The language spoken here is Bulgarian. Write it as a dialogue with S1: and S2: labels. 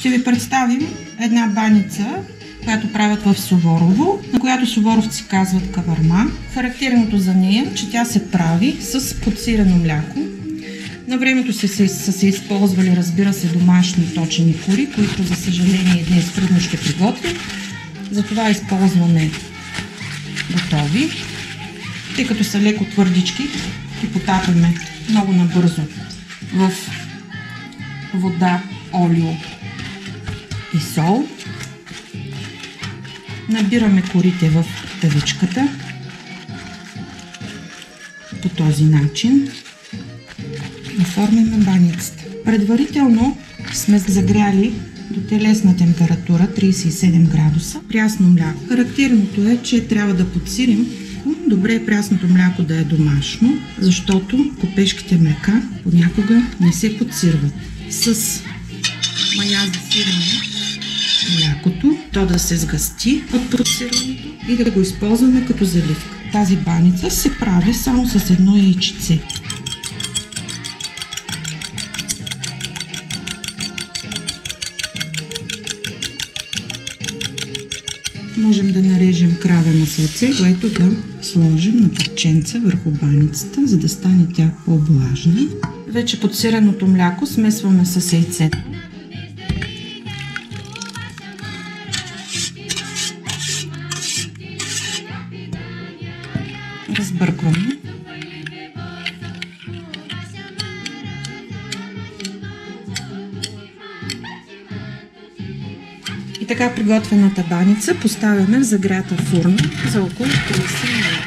S1: ще ви представим една баница, която правят в Суворово, на която суворовци казват каварма. Характерното за нея, че тя се прави с подсирено мляко. На времето са се, са се използвали, разбира се, домашни точени кури, които, за съжаление, днес трудно ще приготвим. Затова използваме готови. Тъй като са леко твърдички, ги потапяме много набързо в вода, олио и сол. Набираме корите в тавичката по този начин. Оформяме баницата. Предварително сме загряли до телесна температура 37 градуса прясно мляко. Характерното е, че трябва да подсирим Добре е прясното мляко да е домашно, защото копешките млека понякога не се подсирват. С мая за сирене млякото, то да се сгъсти от подсирването и да го използваме като заливка. Тази баница се прави само с едно яйчице. Можем да нарежем кравено сърце, което да сложим на парченца върху баницата, за да стане тя по-влажна. Вече подсиреното мляко смесваме с яйцето. Разбъркваме. И така приготвената баница поставяме в загрята фурна за около 30 минути.